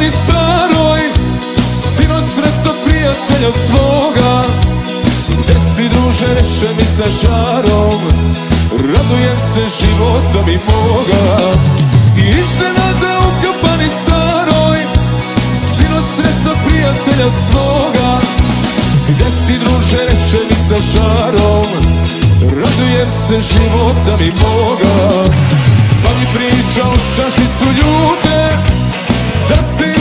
strani staroj Sino sretno prijatelja svoga. Gde si druže reče mi sa žarom Radujem se životom i moga I iznenada u kapani staroj Sino sretno prijatelja svoga. Gde si druže reče mi sa žarom Radujem se životom i moga Pa mi priča s čašicu ljude, Da si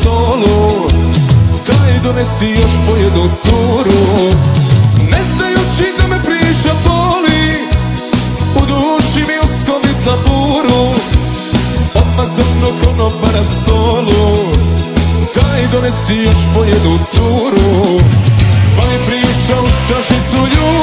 stolu. Daj donesi još po jednu turu. Ne znajući da me priča boli U duši mi uskovita buru Odmah zovnu konopa na stolu. Daj donesi još po jednu turu. Pa mi pričao s čašicu ljudi